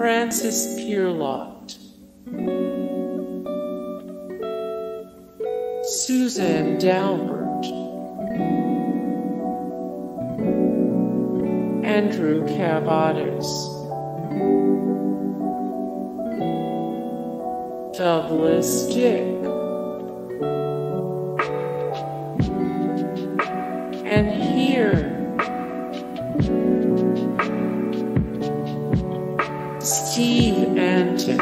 Francis Pierlot, Suzanne Dalbert, Andrew Kavadas, Douglas Dick, Ann Hearn Steve Antin,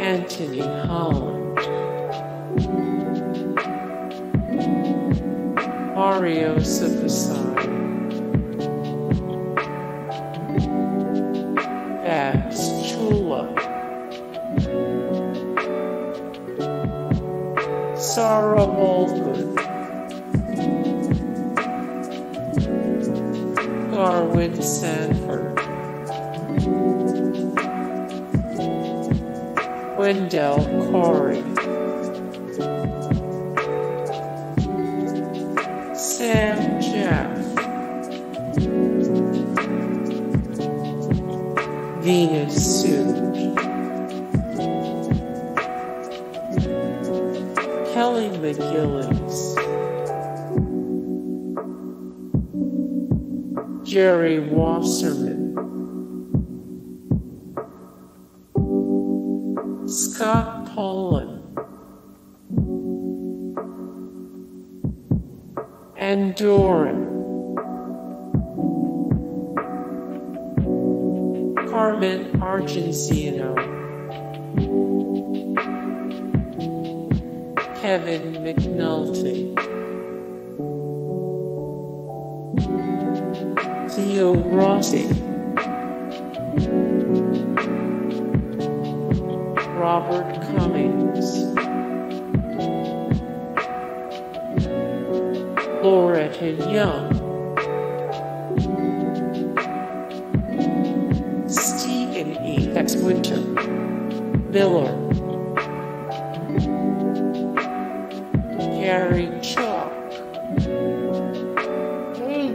Antony Holland, Mario Soffici, Babz Chula, Sara Allgood, Sanford, Wendell Corey, Sam Jaffe, Veena Sood, Kelly McGillis, Jerry Wasserman, Scott Paulin, Ann Doran, Carmen Argenziano, Kevin McNulty, Leo Rossi, Robert Cummings, Loretta Young, Stephen E. That's Winter, Miller, Gary Hey